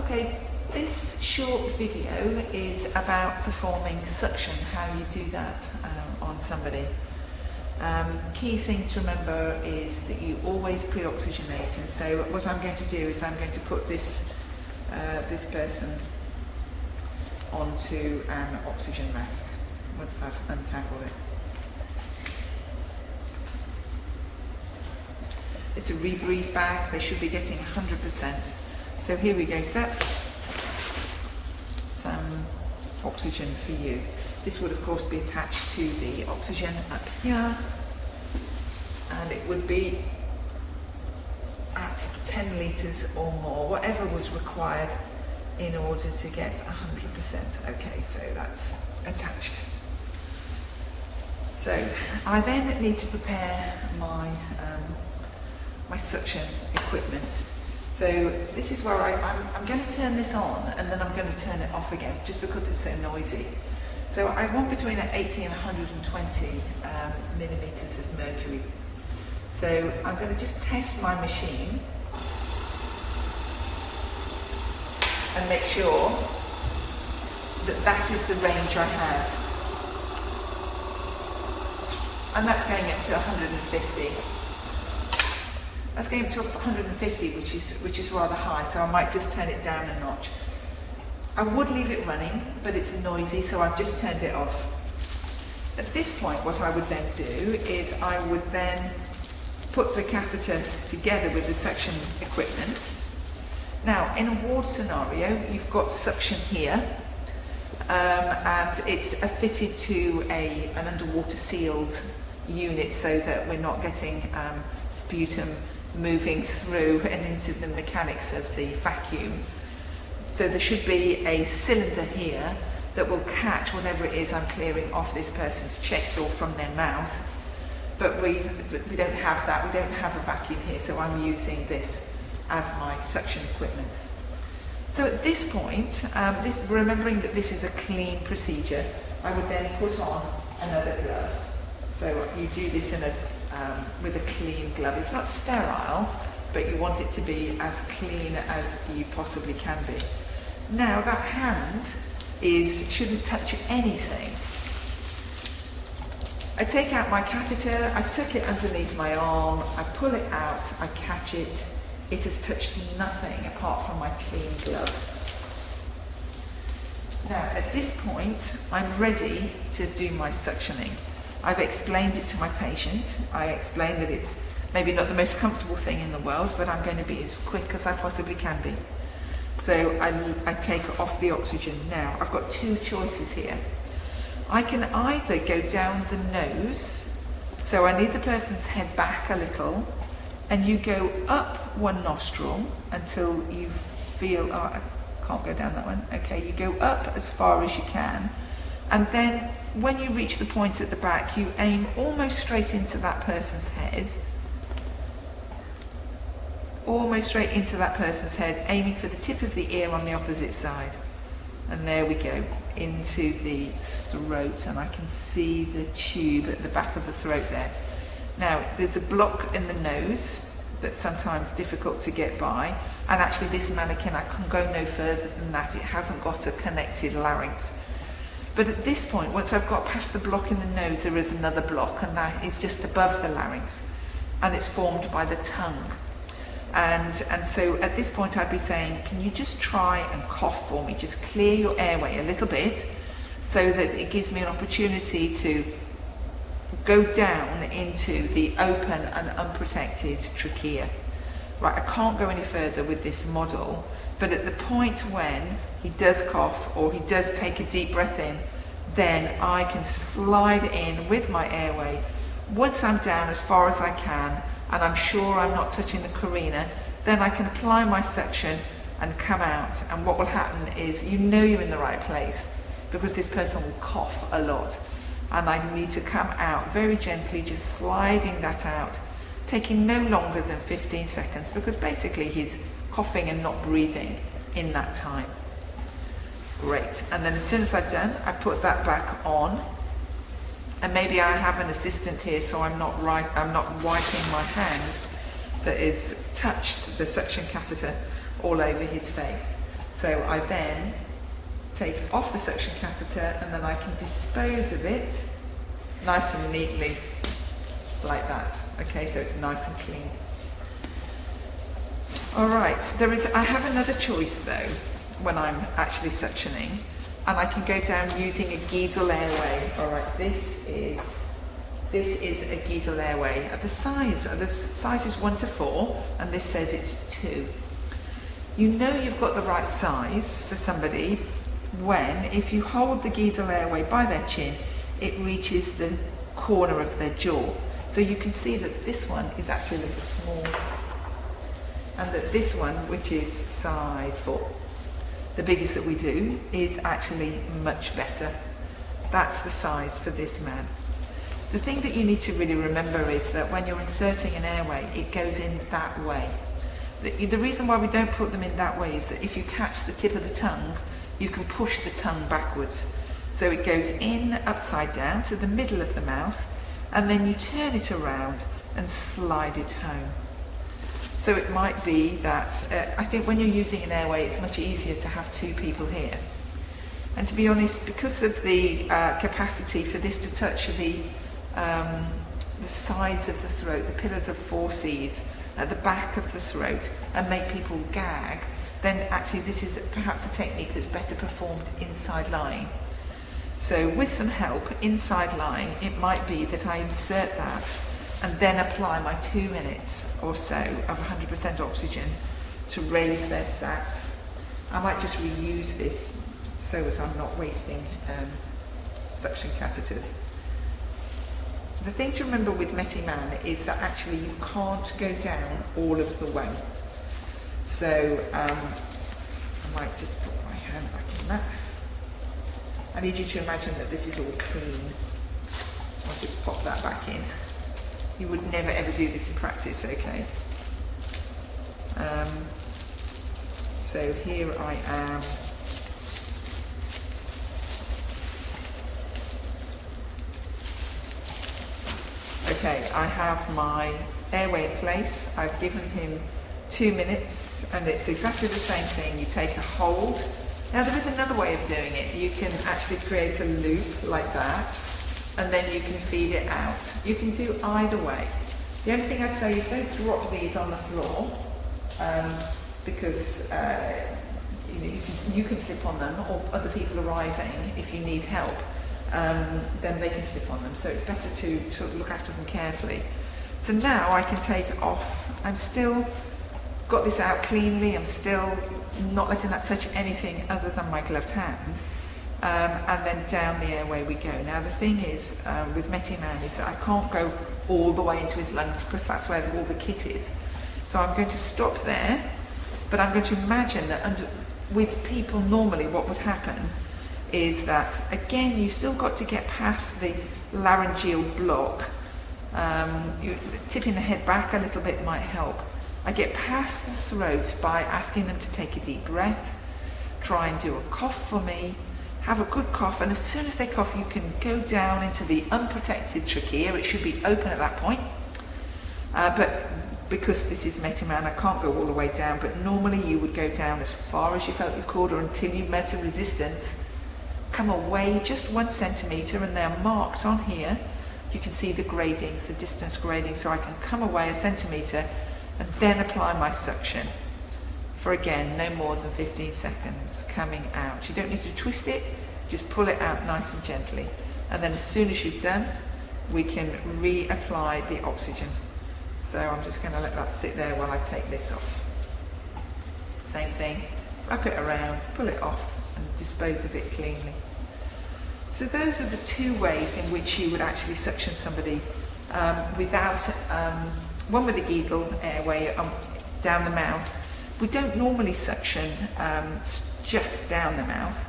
Okay, this short video is about performing suction, how you do that um, on somebody. Um, key thing to remember is that you always pre-oxygenate and so what I'm going to do is I'm going to put this, uh, this person onto an oxygen mask once I've untangled it. It's a rebreathe bag, they should be getting 100%. So here we go, Sep. Some oxygen for you. This would of course be attached to the oxygen up here and it would be at 10 litres or more, whatever was required in order to get 100%. Okay, so that's attached. So I then need to prepare my, um, my suction equipment. So this is where I, I'm, I'm going to turn this on and then I'm going to turn it off again just because it's so noisy. So I want between 80 and 120 um, millimeters of mercury. So I'm going to just test my machine and make sure that that is the range I have. And that's going up to 150. That's going up to 150, which is which is rather high, so I might just turn it down a notch. I would leave it running, but it's noisy, so I've just turned it off. At this point, what I would then do is I would then put the catheter together with the suction equipment. Now, in a ward scenario, you've got suction here, um, and it's fitted to a, an underwater sealed unit so that we're not getting um, sputum moving through and into the mechanics of the vacuum. So there should be a cylinder here that will catch whatever it is I'm clearing off this person's chest or from their mouth. But we, we don't have that, we don't have a vacuum here, so I'm using this as my suction equipment. So at this point, um, this, remembering that this is a clean procedure, I would then put on another glove. So you do this in a, um, with a clean glove. It's not sterile, but you want it to be as clean as you possibly can be. Now that hand is shouldn't touch anything. I take out my catheter, I tuck it underneath my arm, I pull it out, I catch it. It has touched nothing apart from my clean glove. Now at this point, I'm ready to do my suctioning. I've explained it to my patient. I explained that it's maybe not the most comfortable thing in the world, but I'm going to be as quick as I possibly can be. So I, I take off the oxygen. Now, I've got two choices here. I can either go down the nose, so I need the person's head back a little, and you go up one nostril until you feel, oh, I can't go down that one. Okay, you go up as far as you can, and then when you reach the point at the back, you aim almost straight into that person's head, almost straight into that person's head, aiming for the tip of the ear on the opposite side. And there we go, into the throat, and I can see the tube at the back of the throat there. Now, there's a block in the nose that's sometimes difficult to get by, and actually this mannequin, I can go no further than that. It hasn't got a connected larynx. But at this point, once I've got past the block in the nose, there is another block, and that is just above the larynx, and it's formed by the tongue. And, and so at this point I'd be saying, can you just try and cough for me? Just clear your airway a little bit so that it gives me an opportunity to go down into the open and unprotected trachea. Right, I can't go any further with this model, but at the point when he does cough or he does take a deep breath in, then I can slide in with my airway. Once I'm down as far as I can, and I'm sure I'm not touching the carina, then I can apply my suction and come out. And what will happen is you know you're in the right place because this person will cough a lot. And I need to come out very gently, just sliding that out, taking no longer than 15 seconds because basically he's coughing and not breathing in that time. Great. And then as soon as I've done, I put that back on and maybe I have an assistant here so I'm not right I'm not wiping my hand that is touched the suction catheter all over his face So I then take off the suction catheter and then I can dispose of it nice and neatly like that. Okay, so it's nice and clean. All right, there is, I have another choice though when I'm actually suctioning and I can go down using a Guedel airway. All right, this is, this is a Guedel airway. The size, uh, the size is one to four and this says it's two. You know you've got the right size for somebody when, if you hold the Guedel airway by their chin, it reaches the corner of their jaw. So you can see that this one is actually a little small and that this one, which is size 4, the biggest that we do, is actually much better. That's the size for this man. The thing that you need to really remember is that when you're inserting an airway, it goes in that way. The, the reason why we don't put them in that way is that if you catch the tip of the tongue, you can push the tongue backwards. So it goes in upside down to the middle of the mouth, and then you turn it around and slide it home. So it might be that, uh, I think when you're using an airway, it's much easier to have two people here. And to be honest, because of the uh, capacity for this to touch the, um, the sides of the throat, the pillars of fauces, at the back of the throat, and make people gag, then actually this is perhaps a technique that's better performed inside lying. So with some help, inside line, it might be that I insert that and then apply my two minutes or so of 100% oxygen to raise their sats. I might just reuse this so as I'm not wasting um, suction catheters. The thing to remember with METIman is that actually you can't go down all of the way. So um, I might just put my hand back in that. I need you to imagine that this is all clean. I'll just pop that back in. You would never ever do this in practice, okay? Um, so here I am. Okay, I have my airway in place. I've given him two minutes and it's exactly the same thing. You take a hold. Now there is another way of doing it. You can actually create a loop like that and then you can feed it out. You can do either way. The only thing I'd say is don't drop these on the floor um, because uh, you, know, you, can, you can slip on them or other people arriving if you need help um, then they can slip on them. So it's better to, to look after them carefully. So now I can take off. I'm still got this out cleanly. I'm still not letting that touch anything other than my gloved hand. Um, and then down the airway we go. Now the thing is um, with METIman is that I can't go all the way into his lungs because that's where all the kit is. So I'm going to stop there, but I'm going to imagine that under, with people normally what would happen is that again you still got to get past the laryngeal block. Um, you, tipping the head back a little bit might help. I get past the throat by asking them to take a deep breath, try and do a cough for me, have a good cough, and as soon as they cough, you can go down into the unprotected trachea. It should be open at that point. Uh, but because this is METIman, I can't go all the way down, but normally you would go down as far as you felt you could or until you met a resistance. Come away just one centimetre, and they're marked on here. You can see the gradings, the distance grading, so I can come away a centimetre and then apply my suction for again no more than 15 seconds coming out. You don't need to twist it, just pull it out nice and gently. And then as soon as you've done, we can reapply the oxygen. So I'm just going to let that sit there while I take this off. Same thing, wrap it around, pull it off and dispose of it cleanly. So those are the two ways in which you would actually suction somebody um, without um, one with a Guedel airway um, down the mouth. We don't normally suction um, just down the mouth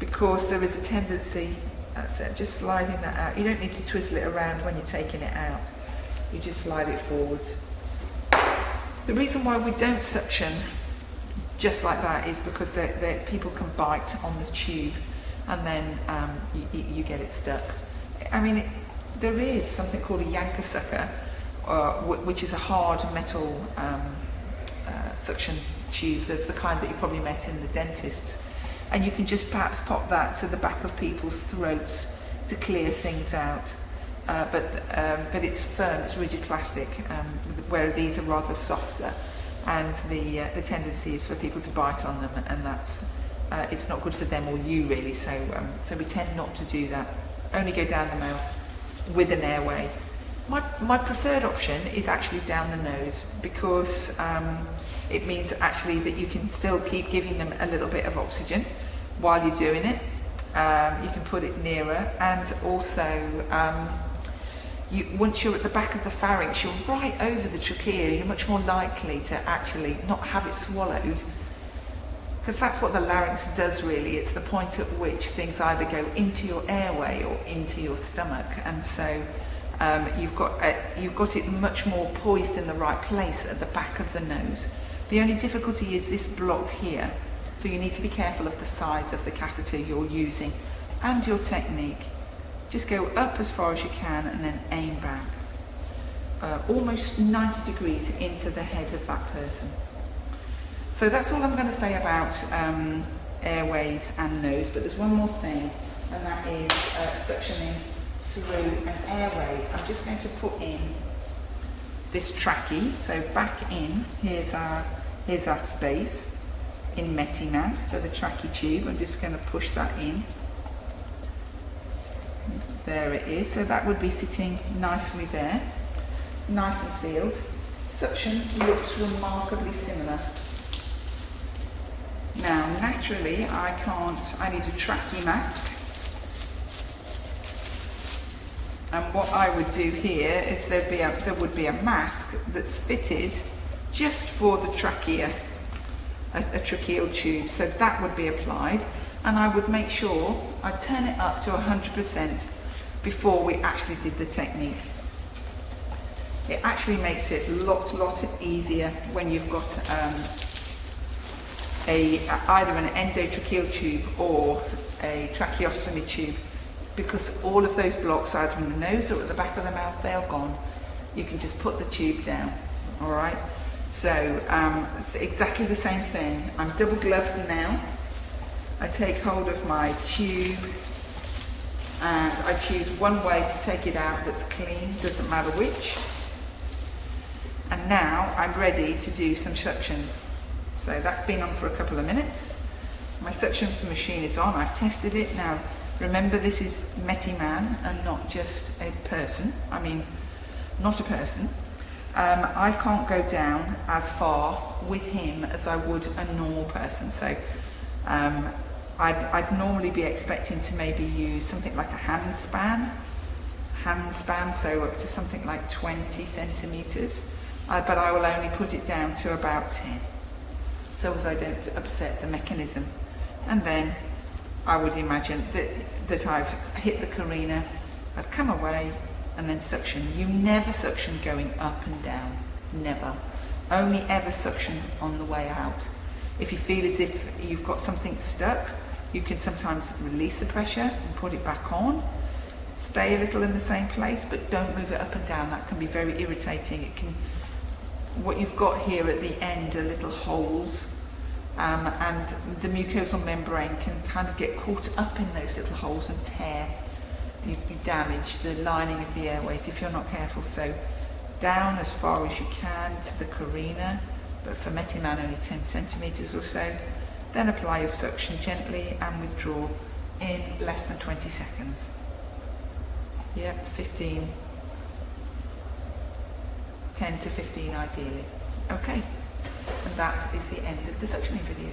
because there is a tendency, that's it, just sliding that out. You don't need to twizzle it around when you're taking it out. You just slide it forward. The reason why we don't suction just like that is because they're, they're, people can bite on the tube and then um, you, you, get it stuck. I mean, it, there is something called a Yankauer sucker, uh, which is a hard metal um, uh, suction tube, the, the kind that you probably met in the dentist's. And you can just perhaps pop that to the back of people's throats to clear things out. Uh, but, um, but it's firm, it's rigid plastic, um, where these are rather softer. And the, uh, the tendency is for people to bite on them, and that's, uh, it's not good for them or you really, so, um, so we tend not to do that. Only go down the mouth with an airway. My, my preferred option is actually down the nose because um, it means actually that you can still keep giving them a little bit of oxygen while you're doing it. Um, you can put it nearer and also um, you, once you're at the back of the pharynx, you're right over the trachea, you're much more likely to actually not have it swallowed because that's what the larynx does really. It's the point at which things either go into your airway or into your stomach. And so um, you've, got, uh, you've got it much more poised in the right place at the back of the nose. The only difficulty is this block here. So you need to be careful of the size of the catheter you're using and your technique. Just go up as far as you can and then aim back. Uh, almost 90 degrees into the head of that person. So that's all I'm going to say about um, airways and nose, but there's one more thing, and that is uh, suctioning through an airway. I'm just going to put in this trachea, so back in, here's our, here's our space in METIman for the trachea tube. I'm just going to push that in. There it is, so that would be sitting nicely there, nice and sealed. Suction looks remarkably similar now, naturally, I can't, I need a trachea mask. And what I would do here, if there'd be a, there would be a mask that's fitted just for the trachea, a, a tracheal tube. So that would be applied. And I would make sure I turn it up to 100% before we actually did the technique. It actually makes it lots, lot easier when you've got um, a, either an endotracheal tube or a tracheostomy tube because all of those blocks either in the nose or at the back of the mouth they are gone. You can just put the tube down all right? So um, it's exactly the same thing. I'm double gloved now. I take hold of my tube and I choose one way to take it out that's clean doesn't matter which. And now I'm ready to do some suction. So that's been on for a couple of minutes. My suction machine is on, I've tested it. Now, remember this is METIman and not just a person. I mean, not a person. Um, I can't go down as far with him as I would a normal person. So um, I'd, I'd normally be expecting to maybe use something like a hand span, hand span, so up to something like 20 centimeters, uh, but I will only put it down to about 10 so as I don't upset the mechanism. And then I would imagine that, that I've hit the carina, I've come away, and then suction. You never suction going up and down, never. Only ever suction on the way out. If you feel as if you've got something stuck, you can sometimes release the pressure and put it back on. Stay a little in the same place, but don't move it up and down. That can be very irritating. It can, what you've got here at the end are little holes um, and the mucosal membrane can kind of get caught up in those little holes and tear. Damage the lining of the airways if you're not careful. So down as far as you can to the carina, but for METIman only 10 centimetres or so. Then apply your suction gently and withdraw in less than 20 seconds. Yep, 15, 10 to 15 ideally. Okay. That is the end of the suctioning video.